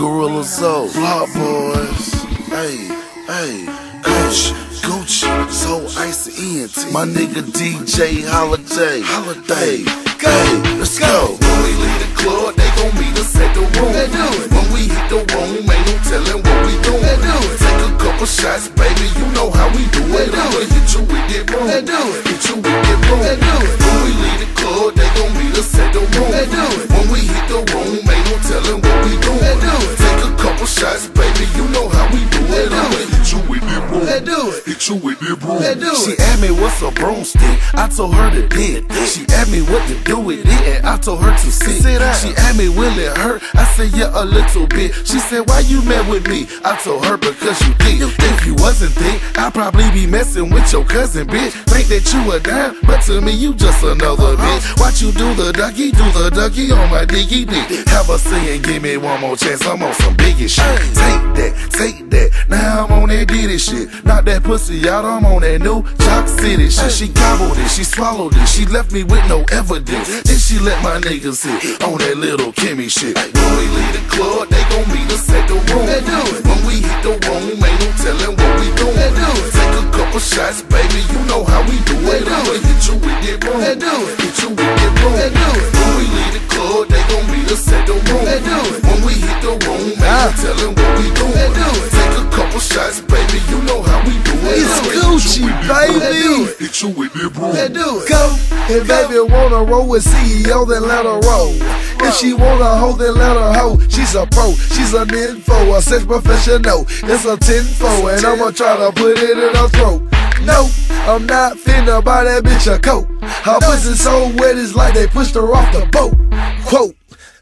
Gorilla Zoe, Block Boys. Hey, hey, Gucci, Gucci, so icy ENT. My nigga DJ Holiday, Holiday. Hey, let's go. When we leave the club, they gon' meet us at the room. They do it. When we hit the room, ain't no telling what we doing. They do it. Take a couple shots, baby, you know how we do They it. do it. hit you with that room. They do it. Hit you with that room. They do it. When we leave the club, they gon' meet us at the room. They do it. When we hit the room, ain't no telling what we doing. Shots, baby, do it. Hit you with that broom. She asked me what's a broomstick. I told her to dig. She asked me what to do with it, and I told her to sit. She asked me will it hurt? I said yeah a little bit. She said why you mad with me? I told her because you did. If you wasn't thick, I'd probably be messing with your cousin, bitch. Think that you a dime, but to me you just another bitch. Watch you do the ducky, do the ducky on my diggy dick. Have a saying, give me one more chance. I'm on some biggie shit. Take that, take that. Now I'm on that Diddy shit. Knock that pussy out, I'm on that New Jack City shit. She gobbled it, she swallowed it. She left me with no evidence. Then she let my niggas hit on that little Kimmy shit. When we leave the club, they gon' meet us at the room. They do it. When we hit the room, ain't no telling what we doing. They do it. Take a couple shots, baby, you know how we do it. I'ma hit you with that room. They do it. Hit you with that room. They do it. When we leave the club, they gon' meet us at the room. They do it. When we hit the room, ain't Ah. no telling what we doing. Baby. They do it. Hit you with that do it. Go. If baby wanna roll with CEO, then let her roll. If she wanna hoe, then let her hoe. She's a pro, she's an info, a sex professional. It's a tenfold, and I'ma try to put it in her throat. No, I'm not finna buy that bitch a coat. Her pussy so wet, it's like they pushed her off the boat. Quote.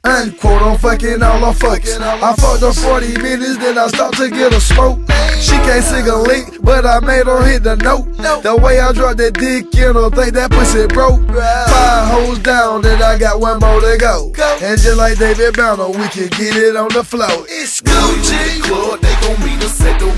Unquote, I'm fucking all fucks. I fucked her 40 minutes, then I stopped to get a smoke. She can't sing a lick, but I made her hit the note. The way I dropped that dick in her, think that pussy broke. Five hoes down, then I got one more to go. And just like David Banner, we can get it on the floor. It's Gucci. club, they gon' meet us at the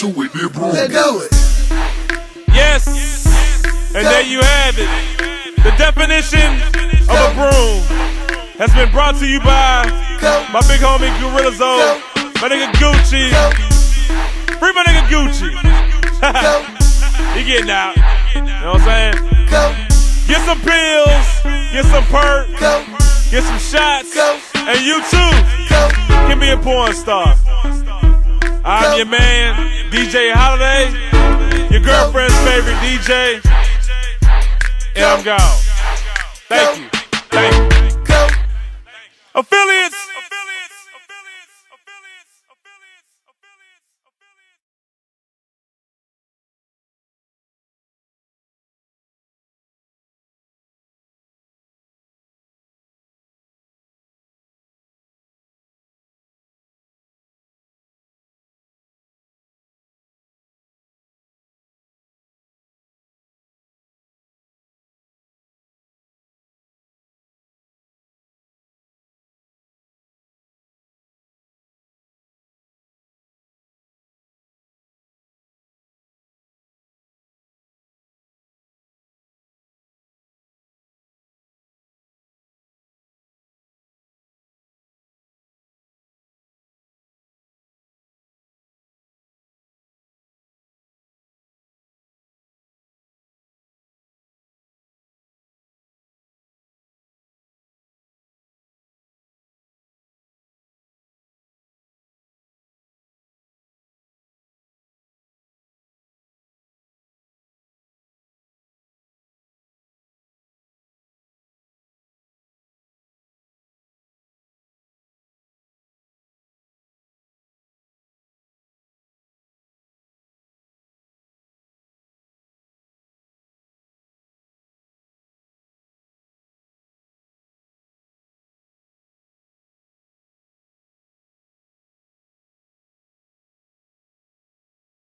do it. Hit you with that broom. They do it. Yes. And there you have it. The definition of a broom has been brought to you by my big homie Gorilla Zoe, my nigga Gucci. Free my nigga Gucci. he getting out. You know what I'm saying? Go, Get some pills, get some perk, get some shots, and you too go. can be a porn star. I'm your man, DJ Holiday, your girlfriend's favorite DJ, and I'm gone. Thank you.